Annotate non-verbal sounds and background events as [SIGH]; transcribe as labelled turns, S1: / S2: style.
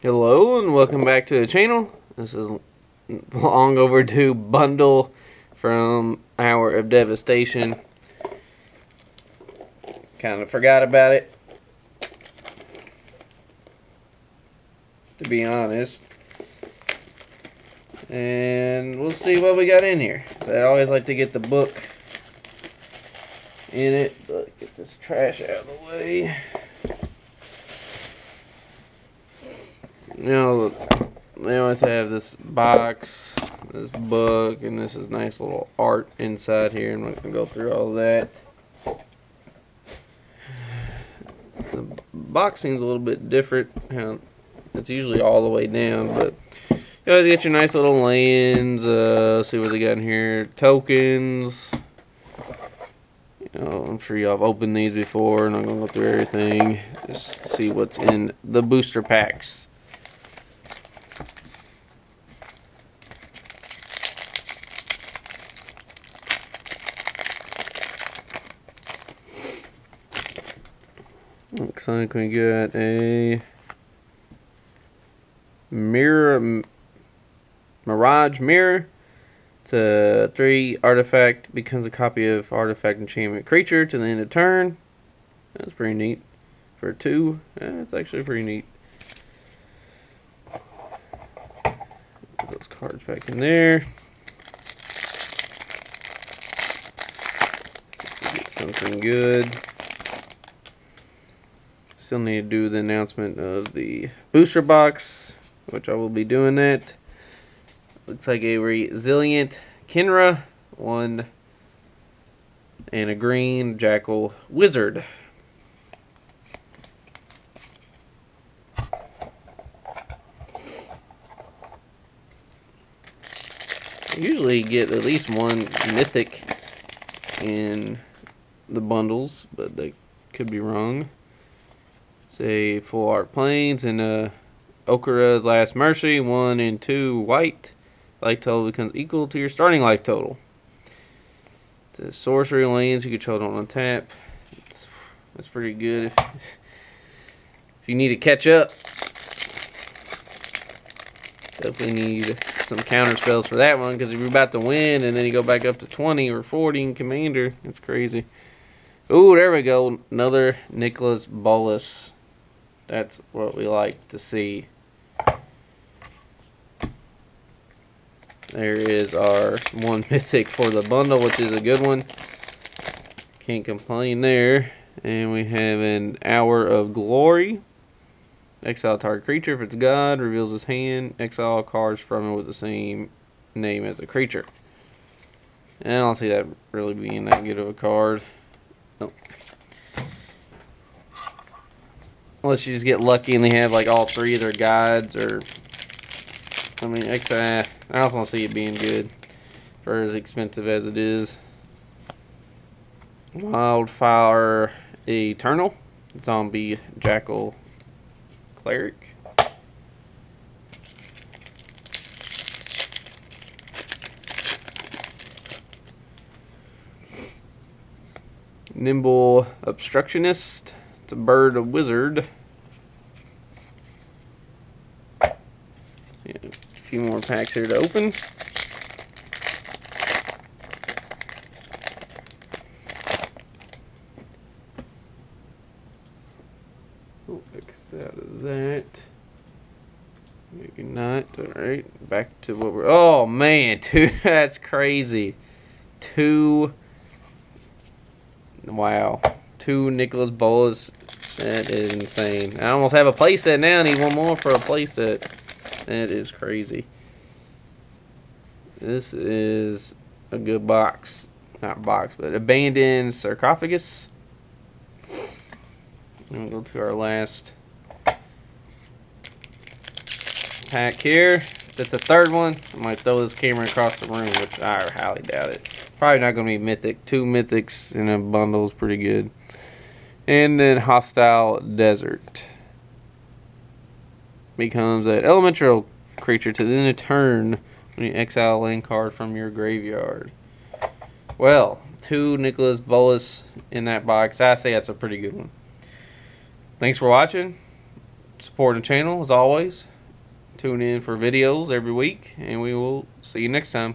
S1: Hello and welcome back to the channel. This is long overdue bundle from Hour of Devastation. Kind of forgot about it. To be honest. And we'll see what we got in here. So I always like to get the book in it. But get this trash out of the way. You know, they always have this box, this book, and this is nice little art inside here. I'm not going to go through all that. The box seems a little bit different. It's usually all the way down, but you always get your nice little lands. Uh, see what they got in here. Tokens. You know, I'm sure y'all have opened these before. And I'm going to go through everything. Just see what's in the booster packs. Looks like we got a mirror, mirage mirror. It's a three artifact becomes a copy of artifact enchantment creature to the end of turn. That's pretty neat. For two, that's actually pretty neat. Put those cards back in there. Get something good. Still need to do the announcement of the booster box, which I will be doing that. Looks like a resilient Khenra, one, and a green Jackal Wizard. usually get at least one mythic in the bundles, but they could be wrong say full art planes and uh Oketra's Last Mercy, one and two white. Life total becomes equal to your starting life total. It's a sorcery lands you control on tap. It's, that's pretty good if if you need to catch up. Definitely need some counter spells for that one because if you're about to win and then you go back up to 20 or 40 in Commander, it's crazy. Ooh, there we go. Another Nicholas Bolas. That's what we like to see. There is our one [LAUGHS] mythic for the bundle, which is a good one. Can't complain there. And we have an Hour of Glory. Exile target creature. If it's God, reveals his hand. Exile cards from it with the same name as a creature. And I don't see that really being that good of a card. Nope. Unless you just get lucky and they have like all three of their guides or I mean uh, I also don't see it being good for as expensive as it is. Wildfire Eternal. Zombie Jackal Cleric. Nimble Obstructionist. It's a bird, a wizard. A few more packs here to open. Oh, X out of that. Maybe not. Alright, back to what we're... Oh, man, [LAUGHS] two. That's crazy. Two... Wow two Nicholas Bolas. That is insane. I almost have a playset now. I need one more for a playset. That is crazy. This is a good box. Not box, but abandoned sarcophagus. And we'll go to our last pack here. That's a third one. I might throw this camera across the room, which I highly doubt it. Probably not going to be mythic. Two mythics in a bundle is pretty good. And then Hostile Desert becomes an elemental creature to then a turn when you exile a land card from your graveyard. Well, two Nicholas Bolas in that box. I say that's a pretty good one. Thanks for watching. supporting the channel as always. Tune in for videos every week, and we will see you next time.